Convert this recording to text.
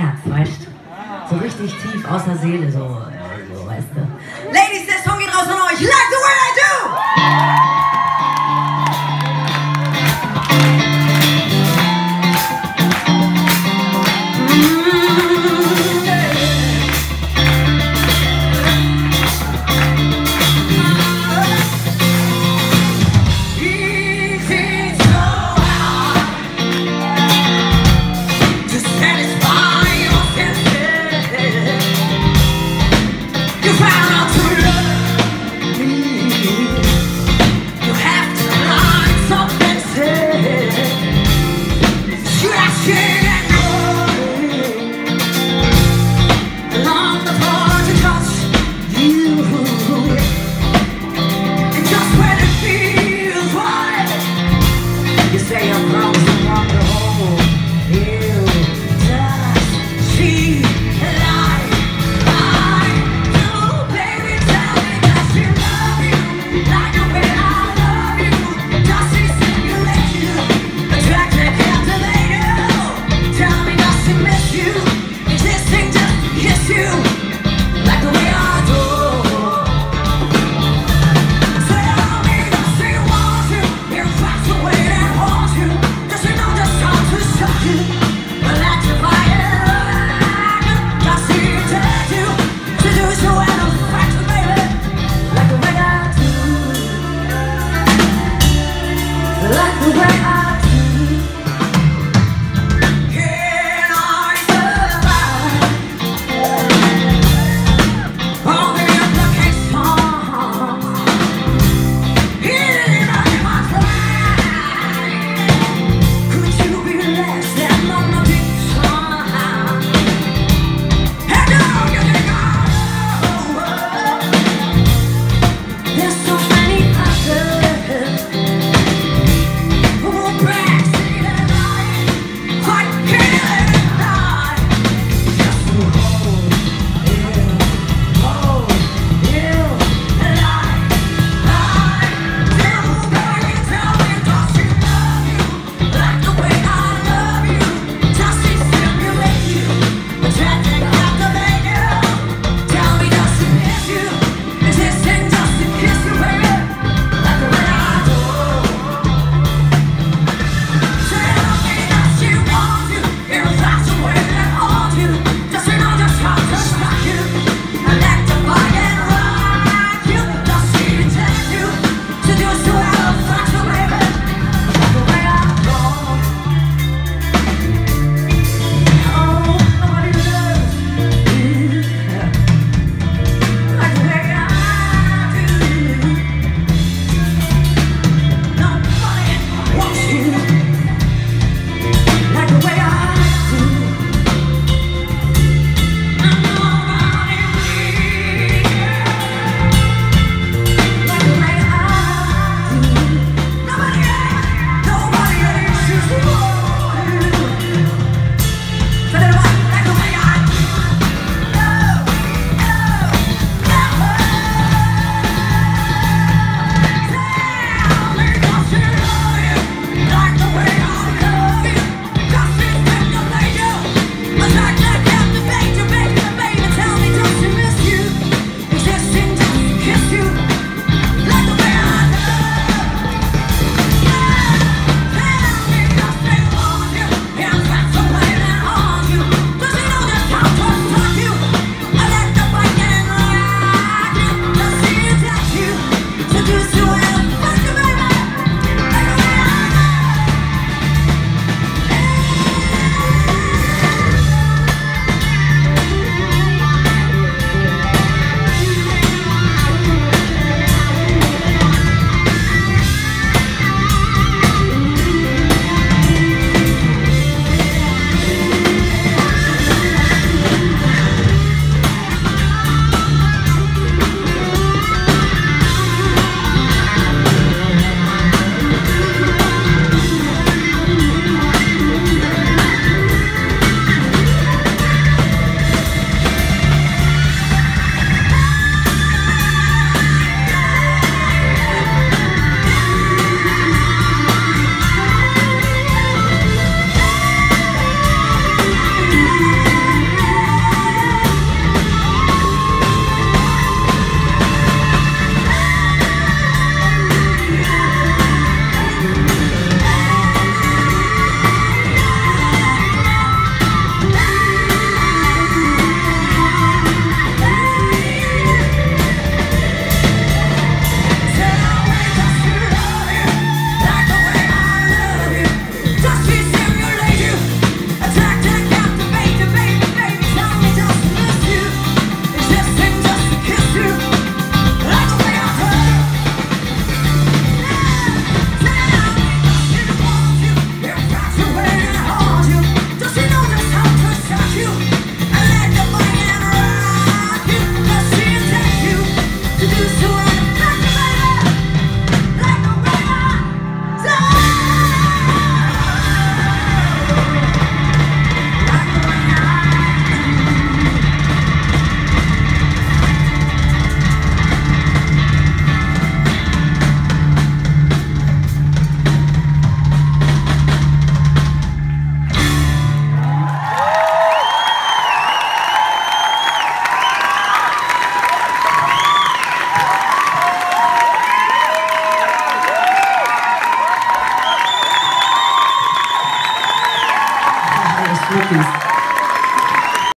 Herz, weißt du? So richtig tief aus der Seele, so, äh, so weißt du. Ladies, der Song geht raus an euch. Like the